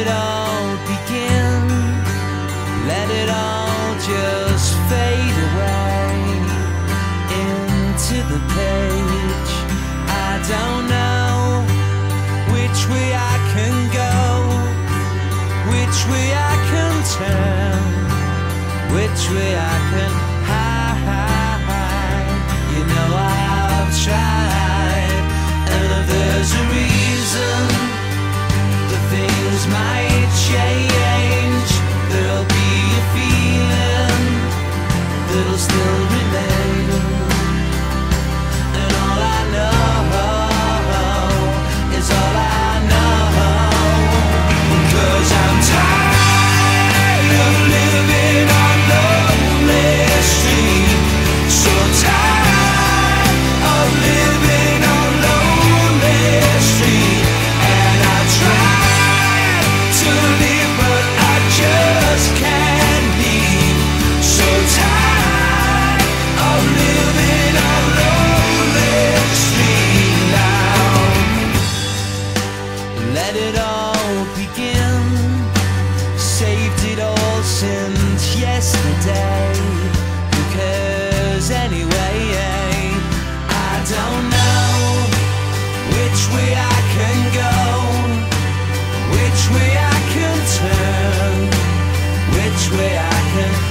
It all way I can